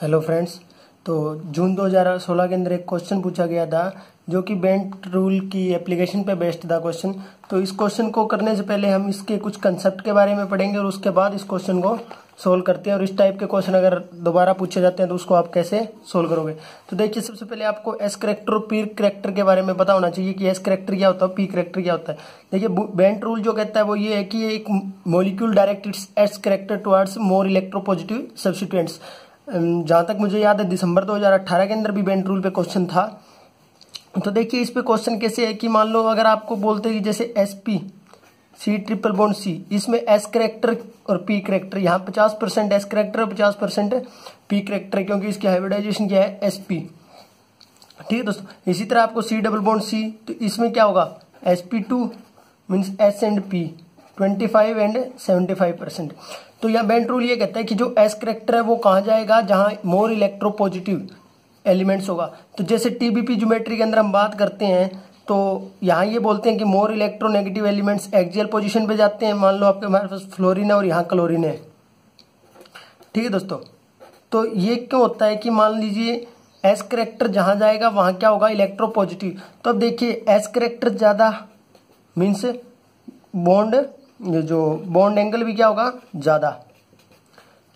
Hello friends तो जून 2016 के अंदर एक क्वेश्चन पूछा गया था, जो कि बेंट रूल की एप्लीकेशन पे बेस्ड था क्वेश्चन तो इस क्वेश्चन को करने से पहले हम इसके कुछ कंसेप्ट के बारे में पढ़ेंगे और उसके बाद इस क्वेश्चन को सोल्व करते हैं। और इस टाइप के क्वेश्चन अगर दोबारा पूछे जाते हैं तो उसको आप कैसे सोल्व करोगे? तो देखिए, सबसे पहले आपको एस करेक्टर और पी करेक्टर के बारे में पता होना चाहिए कि एस करेक्टर क्या होता है पी करेक्टर क्या होता है। देखिए बेंट रूल जो कहता है वो ये है कि एक molecule directed S character towards more electropositive substituents जहाँ तक मुझे याद है, दिसंबर 2018 के अंदर भी बेंट रूल पे क्वेश्चन था। तो देखिए, इस पे क्वेश्चन कैसे है कि मान लो, अगर आपको बोलते हैं कि जैसे S P C triple bond C इसमें एस करेक्टर और पी करेक्टर यहाँ पचास परसेंट एस करेक्टर और पचास परसेंट पी करेक्टर क्योंकि इसकी हाइब्रिडाइजेशन क्या है? एस पी ठीक है दोस्तों, इसी तरह आपको सी डबल बॉन्ड सी तो इसमें क्या होगा? S P two means S and P twenty five and seventy five percent तो यहाँ बेंट रूल ये कहता है कि जो एस करेक्टर है वो कहाँ जाएगा? जहाँ मोर इलेक्ट्रो पॉजिटिव एलिमेंट्स होगा। तो जैसे टीबीपी ज्योमेट्री के अंदर हम बात करते हैं तो यहाँ ये बोलते हैं कि more electronegative elements axial position पे जाते हैं। मान लो आपके हमारे पास फ्लोरिन है और यहाँ क्लोरिन है। ठीक है दोस्तों? तो ये क्यों होता है कि मान लीजिए एस करेक्टर जहाँ जाएगा, वहाँ क्या होगा? इलेक्ट्रो पॉजिटिव तो अब देखिए एस करेक्टर ज़्यादा मीन्स बॉन्ड जो बॉन्ड एंगल भी क्या होगा? ज़्यादा।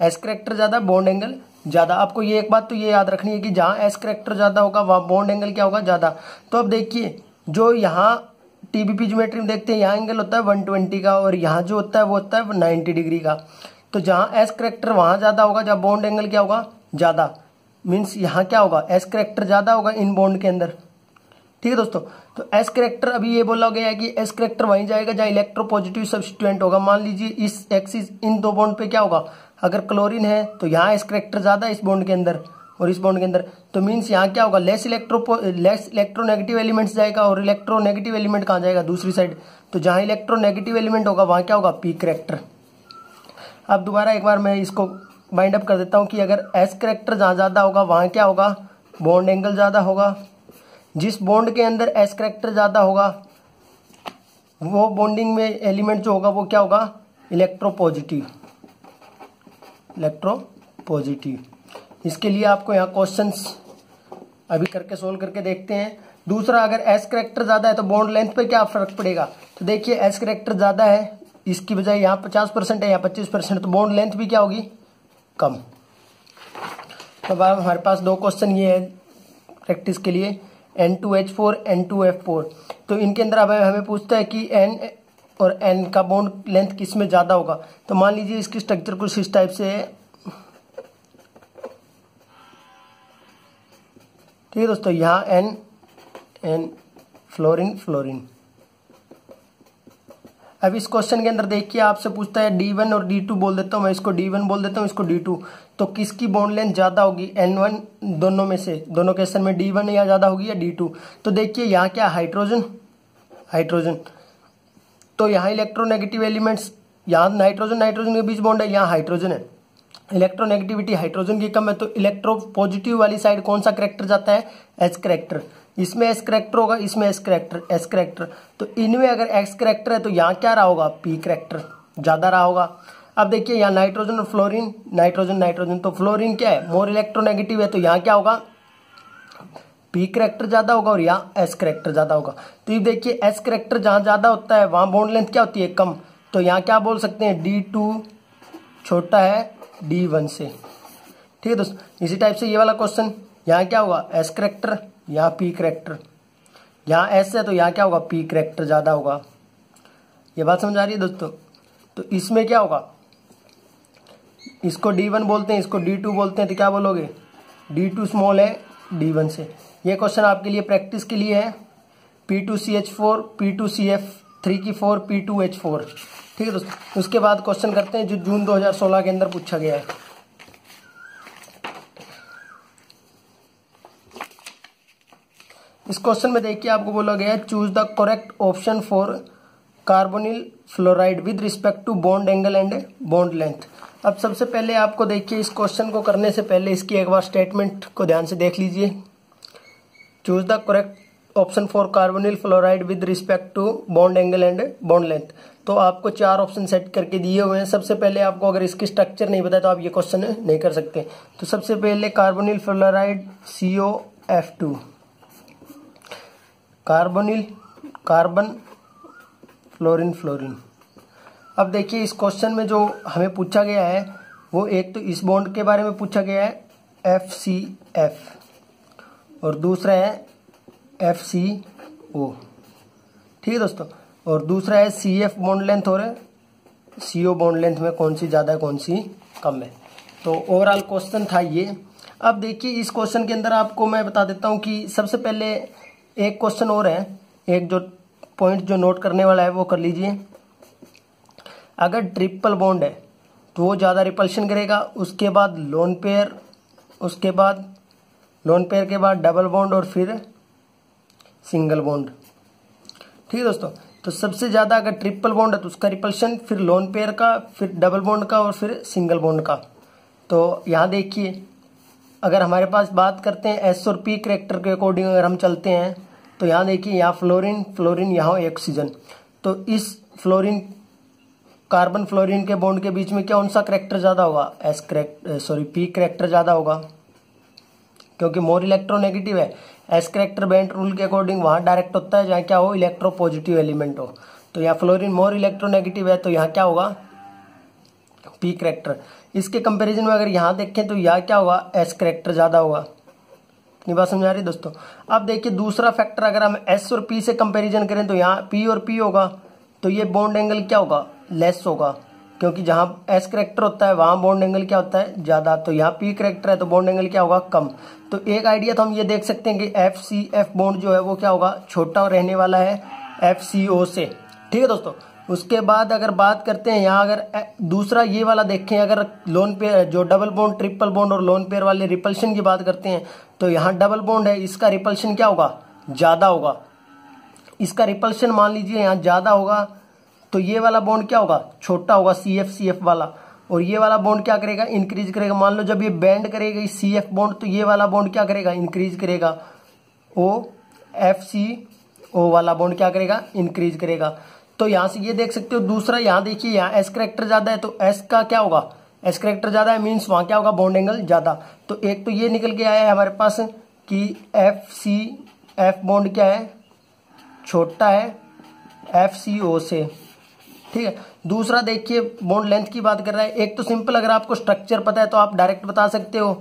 एस करेक्टर ज़्यादा बॉन्ड एंगल ज़्यादा। आपको ये एक बात तो ये याद रखनी है कि जहाँ एस करेक्टर ज़्यादा होगा, वहाँ बॉन्ड एंगल क्या होगा? ज़्यादा। तो अब देखिए, जो यहाँ टीबीपी ज्योमेट्री में देखते हैं, यहाँ एंगल होता है 120 का और यहाँ जो होता है, वो होता है 90 डिग्री का। तो जहाँ एस करेक्टर वहाँ ज़्यादा होगा, जहाँ बॉन्ड एंगल क्या होगा? ज़्यादा। मीन्स यहाँ क्या होगा? एस करेक्टर ज़्यादा होगा इन बॉन्ड के अंदर। ठीक है दोस्तों? तो एस करेक्टर अभी ये बोला गया है कि एस करेक्टर वहीं जाएगा जहाँ इलेक्ट्रो पॉजिटिव सब्सटीट्यूएंट होगा। मान लीजिए इस एक्सिस इन दो बॉन्ड पे क्या होगा? अगर क्लोरीन है तो यहाँ एस करेक्टर ज़्यादा इस बॉन्ड के अंदर और इस बॉन्ड के अंदर। तो मीन्स यहाँ क्या होगा? Less electro less electronegative elements जाएगा और इलेक्ट्रोनेगेटिव एलिमेंट कहाँ जाएगा? दूसरी साइड तो जहाँ इलेक्ट्रोनेगेटिव एलिमेंट होगा, वहाँ क्या होगा? पी करेक्टर अब दोबारा एक बार मैं इसको बाइंड अप कर देता हूँ कि अगर एस करेक्टर जहाँ ज़्यादा होगा, वहाँ क्या होगा? बॉन्ड एंगल ज़्यादा होगा। जिस बॉन्ड के अंदर एस करेक्टर ज़्यादा होगा, वो बॉन्डिंग में एलिमेंट जो होगा, वो क्या होगा? इलेक्ट्रो पॉजिटिव इलेक्ट्रो पॉजिटिव इसके लिए आपको यहाँ क्वेश्चन अभी करके सोल्व करके देखते हैं। दूसरा, अगर एस करेक्टर ज़्यादा है तो बॉन्ड लेंथ पे क्या फ़र्क पड़ेगा? तो देखिए एस करेक्टर ज़्यादा है, इसकी बजाय यहाँ पचास परसेंट है, यहाँ पच्चीस परसेंट तो बॉन्ड लेंथ भी क्या होगी? कम। अब हमारे पास दो क्वेश्चन ये है प्रैक्टिस के लिए। N two H four N two F four तो इनके अंदर अब हमें पूछता है कि एन और एन का बॉन्ड लेंथ किसमें ज़्यादा होगा? तो मान लीजिए इसकी स्ट्रक्चर कुछ इस टाइप से है। ठीक है दोस्तों, यहाँ एन एन फ्लोरिन फ्लोरिन अब इस क्वेश्चन के अंदर देखिए, आपसे पूछता है डी वन और डी टू बोल देता हूँ, मैं इसको डी वन बोल देता हूँ, इसको डी टू तो किसकी बॉन्ड लेंथ ज़्यादा होगी एन वन दोनों में से, दोनों क्वेश्चन में डी वन या ज़्यादा होगी या डी टू तो देखिए, यहाँ क्या हाइड्रोजन हाइड्रोजन तो यहाँ इलेक्ट्रोनेगेटिव एलिमेंट्स यहाँ नाइट्रोजन नाइट्रोजन के बीच बॉन्ड है, यहाँ हाइड्रोजन है। इलेक्ट्रोनेगेटिविटी हाइड्रोजन की कम है तो इलेक्ट्रो पॉजिटिव वाली साइड कौन सा करेक्टर जाता है? एच करेक्टर इसमें एस करेक्टर होगा, इसमें एस करेक्टर एस करेक्टर तो इनमें अगर एक्स करेक्टर है तो यहाँ क्या रहा होगा? पी करेक्टर ज़्यादा रहा होगा। अब देखिए, यहाँ नाइट्रोजन और फ्लोरिन नाइट्रोजन नाइट्रोजन तो फ्लोरिन क्या है? मोर इलेक्ट्रोनेगेटिव है तो यहाँ क्या होगा? पी करेक्टर ज़्यादा होगा और यहाँ एस करेक्टर ज़्यादा होगा। तो ये देखिए एस करेक्टर जहाँ ज़्यादा होता है, वहाँ बॉन्ड लेंथ क्या होती है? कम। तो यहाँ क्या बोल सकते हैं? डी टू छोटा है डी वन से। ठीक है दोस्तों, इसी टाइप से ये वाला क्वेश्चन यहाँ क्या होगा? एस करेक्टर यहाँ पी करेक्टर यहाँ एस है तो यहाँ क्या होगा? पी करेक्टर ज़्यादा होगा। ये बात समझ आ रही है दोस्तों? तो इसमें क्या होगा? इसको डी वन बोलते हैं, इसको डी टू बोलते हैं तो क्या बोलोगे? डी टू स्मॉल है डी वन से। ये क्वेश्चन आपके लिए प्रैक्टिस के लिए है। P two C H four P two C F three की four P two H four ठीक है दोस्तों? उसके बाद क्वेश्चन करते हैं, जो जून 2016 के अंदर पूछा गया है। इस क्वेश्चन में देखिए, आपको बोला गया है choose the correct option for carbonyl fluoride with respect to bond angle and bond length अब सबसे पहले आपको देखिए, इस क्वेश्चन को करने से पहले इसकी एक बार स्टेटमेंट को ध्यान से देख लीजिए। Choose the correct option for carbonyl fluoride with respect to bond angle and bond length तो आपको चार ऑप्शन सेट करके दिए हुए हैं। सबसे पहले आपको अगर इसकी स्ट्रक्चर नहीं पता तो आप ये क्वेश्चन नहीं कर सकते। तो सबसे पहले carbonyl fluoride C O F two carbonyl, carbon, fluorine fluorine. अब देखिए, इस क्वेश्चन में जो हमें पूछा गया है, वो एक तो इस बॉन्ड के बारे में पूछा गया है एफ़ सी एफ़ और दूसरा है एफ़ सी ओ ठीक है दोस्तों? और दूसरा है सी एफ़ बॉन्ड लेंथ और सी ओ बॉन्ड लेंथ में कौन सी ज़्यादा है कौन सी कम है? तो ओवरऑल क्वेश्चन था ये। अब देखिए, इस क्वेश्चन के अंदर आपको मैं बता देता हूँ कि सबसे पहले एक क्वेश्चन और है। एक जो पॉइंट जो नोट करने वाला है वो कर लीजिए। अगर ट्रिपल बॉन्ड है तो वो ज़्यादा रिपल्शन करेगा, उसके बाद लोन पेयर उसके बाद लोन पेयर के बाद डबल बॉन्ड और फिर सिंगल बॉन्ड ठीक है दोस्तों? तो सबसे ज़्यादा अगर ट्रिपल बॉन्ड है तो उसका रिपल्शन फिर लोन पेयर का, फिर डबल बॉन्ड का और फिर सिंगल बॉन्ड का। तो यहाँ देखिए अगर हमारे पास बात करते हैं एस और पी करेक्टर के अकॉर्डिंग अगर हम चलते हैं तो यहाँ देखिए, यहाँ फ्लोरिन फ्लोरिन यहाँ ऑक्सीजन तो इस फ्लोरिन कार्बन फ्लोरिन के बॉन्ड के बीच में कौन सा करेक्टर ज़्यादा होगा? S correct sorry P character ज़्यादा होगा। क्योंकि मोर इलेक्ट्रोनेगेटिव है। एस करेक्टर बेंट रूल के अकॉर्डिंग वहाँ डायरेक्ट होता है, जहाँ क्या हो इलेक्ट्रो पॉजिटिव एलिमेंट हो। तो यहाँ फ्लोरिन मोर इलेक्ट्रोनेगेटिव है तो यहाँ क्या होगा? पी करेक्टर इसके कंपैरिजन में अगर यहाँ देखें तो यहाँ क्या होगा एस करेक्टर ज़्यादा होगा इतनी बात समझा रही दोस्तों? अब देखिए दूसरा फैक्टर अगर हम एस और पी से कंपैरिजन करें तो यहाँ पी और पी होगा तो ये बॉन्ड एंगल क्या होगा? लेस होगा। क्योंकि जहाँ एस करेक्टर होता है, वहाँ बॉन्ड एंगल क्या होता है? ज़्यादा। तो यहाँ पी करेक्टर है तो बॉन्ड एंगल क्या होगा? कम। तो एक आइडिया तो हम ये देख सकते हैं कि एफ़ सी एफ़ बॉन्ड जो है वो क्या होगा? छोटा रहने वाला है एफ़ सी ओ से। ठीक है दोस्तों? उसके बाद अगर बात करते हैं, यहाँ अगर दूसरा ये वाला देखें, अगर लोन पे, जो डबल बॉन्ड ट्रिपल बॉन्ड और लोन पेयर वाले रिपल्शन की बात करते हैं तो यहाँ डबल बॉन्ड है, इसका रिपल्शन क्या होगा? ज़्यादा होगा। इसका रिपल्शन मान लीजिए यहाँ ज़्यादा होगा तो ये वाला बॉन्ड क्या होगा? छोटा होगा सी एफ़ सी एफ़ वाला। और ये वाला बॉन्ड क्या करेगा? इंक्रीज करेगा। मान लो जब ये बैंड करेगा सी एफ़ बॉन्ड तो ये वाला बॉन्ड क्या करेगा? इंक्रीज करेगा। ओ एफ़ सी ओ वाला बॉन्ड क्या करेगा? इंक्रीज करेगा। तो यहाँ से ये देख सकते हो, दूसरा यहाँ देखिए, यहाँ एस करेक्टर ज़्यादा है तो एस का क्या होगा? एस करेक्टर ज़्यादा है मीन्स वहाँ क्या होगा? बॉन्ड एंगल ज़्यादा। तो एक तो ये निकल के आया है हमारे पास कि एफ़ सी एफ़ बॉन्ड क्या है? छोटा है एफ़ सी ओ से। ठीक है? दूसरा देखिए बॉन्ड लेंथ की बात कर रहा है। एक तो सिंपल अगर आपको स्ट्रक्चर पता है तो आप डायरेक्ट बता सकते हो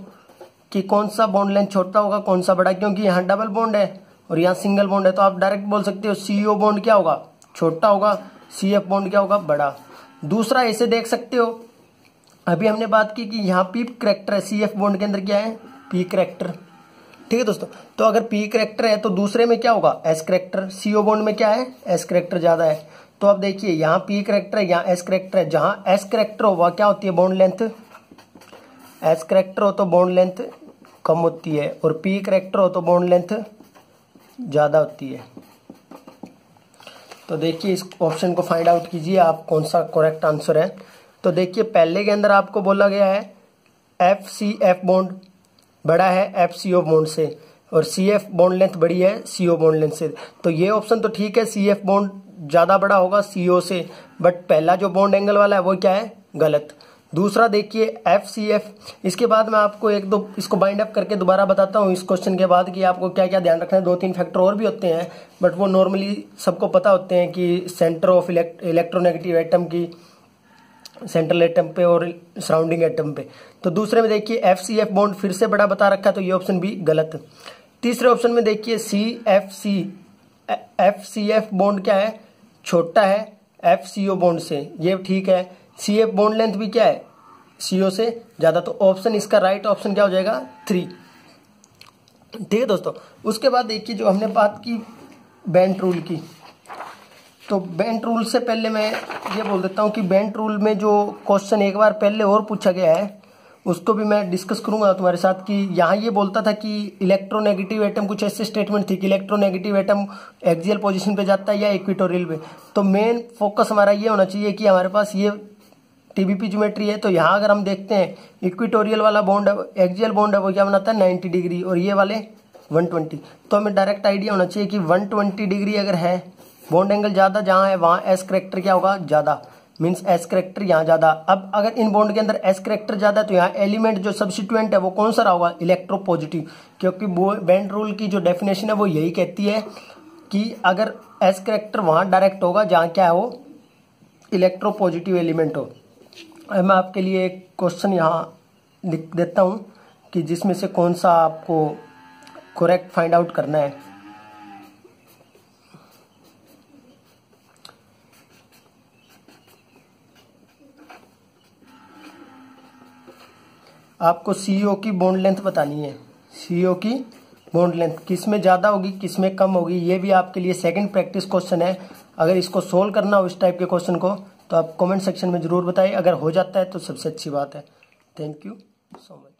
कि कौन सा बॉन्ड लेंथ छोटा होगा, कौन सा बड़ा, क्योंकि यहाँ डबल बॉन्ड है और यहाँ सिंगल बॉन्ड है तो आप डायरेक्ट बोल सकते हो सीओ बॉन्ड क्या होगा? छोटा होगा सी एफ़ बॉन्ड क्या होगा? बड़ा। दूसरा ऐसे देख सकते हो। अभी हमने बात की कि यहाँ पी करेक्टर है सी एफ़ बॉन्ड के अंदर क्या है? पी करेक्टर ठीक है दोस्तों? तो अगर पी करेक्टर है तो दूसरे में क्या होगा? एस करेक्टर सीओ बॉन्ड में क्या है? एस करेक्टर ज़्यादा है। तो अब देखिए, यहाँ पी करेक्टर है, यहाँ एस करेक्टर है। जहाँ एस करेक्टर हो वह क्या होती है? बॉन्ड लेंथ एस करेक्टर हो तो बॉन्ड लेंथ कम होती है और पी करेक्टर हो तो बॉन्ड लेंथ ज़्यादा होती है। तो देखिए इस ऑप्शन को फाइंड आउट कीजिए, आप कौन सा करेक्ट आंसर है। तो देखिए, पहले के अंदर आपको बोला गया है एफ़ सी एफ़ बॉन्ड बड़ा है एफ़ सी ओ बॉन्ड से, और सी एफ़ बॉन्ड लेंथ बड़ी है सी ओ बॉन्ड लेंथ से। तो ये ऑप्शन तो ठीक है सी एफ़ बॉन्ड ज़्यादा बड़ा होगा सी ओ से बट पहला जो बॉन्ड एंगल वाला है, वो क्या है? गलत। दूसरा देखिए एफ़ सी एफ़ इसके बाद मैं आपको एक दो, इसको बाइंड अप करके दोबारा बताता हूँ इस क्वेश्चन के बाद कि आपको क्या क्या ध्यान रखना है। दो तीन फैक्टर और भी होते हैं बट वो नॉर्मली सबको पता होते हैं कि सेंटर ऑफ़ इलेक्ट्रोनेगेटिव एटम की सेंट्रल एटम पे और सराउंडिंग एटम पे। तो दूसरे में देखिए एफ़ सी एफ़ बॉन्ड फिर से बड़ा बता रखा है तो ये ऑप्शन भी गलत। तीसरे ऑप्शन में देखिए C F C F C F bond क्या है? छोटा है एफ़ सी ओ बॉन्ड से। ये ठीक है। सी एफ़ बॉन्ड लेंथ भी क्या है? सीओ से ज़्यादा तो ऑप्शन इसका राइट ऑप्शन क्या हो जाएगा? थ्री ठीक है दोस्तों, उसके बाद देखिए जो हमने बात की बेंट रूल की। तो बेंट रूल से पहले मैं ये बोल देता हूँ कि बेंट रूल में जो क्वेश्चन एक बार पहले और पूछा गया है, उसको भी मैं डिस्कस करूँगा तुम्हारे साथ कि यहाँ ये बोलता था कि इलेक्ट्रोनेगेटिव एटम कुछ ऐसे स्टेटमेंट थी कि इलेक्ट्रोनेगेटिव एटम एक्जियल पोजीशन पे जाता है या इक्विटोरियल पे। तो मेन फोकस हमारा ये होना चाहिए कि हमारे पास ये टीबीपी ज्योमेट्री है तो यहाँ अगर हम देखते हैं, इक्विटोरियल वाला बॉन्ड एक्सियल बॉन्ड है वो क्या बनाता है, नाइन्टी डिग्री, और ये वाले वन ट्वेंटी। तो हमें डायरेक्ट आइडिया होना चाहिए कि वन ट्वेंटी डिग्री अगर है, बॉन्ड एंगल ज़्यादा जहाँ है, वहाँ एस करेक्टर क्या होगा, ज़्यादा। मीन्स एस करेक्टर यहाँ ज़्यादा। अब अगर इन बॉन्ड के अंदर एस करेक्टर ज़्यादा है तो यहाँ एलिमेंट जो सब्सिट्यूएंट है, वो कौन सा होगा इलेक्ट्रो पॉजिटिव क्योंकि बैंड रूल की जो डेफिनेशन है, वो यही कहती है कि अगर एस करेक्टर वहाँ डायरेक्ट होगा, जहाँ क्या है इलेक्ट्रो पॉजिटिव एलिमेंट हो। मैं आपके लिए एक क्वेश्चन यहाँ लिख देता हूँ कि जिसमें से कौन सा आपको करेक्ट फाइंड आउट करना है। आपको सीईओ की बॉन्ड लेंथ बतानी है। सीईओ की बॉन्ड लेंथ किसमें ज़्यादा होगी किसमें कम होगी, ये भी आपके लिए सेकंड प्रैक्टिस क्वेश्चन है। अगर इसको सोल्व करना हो इस टाइप के क्वेश्चन को तो आप कमेंट सेक्शन में ज़रूर बताइए। अगर हो जाता है तो सबसे अच्छी बात है। Thank you so much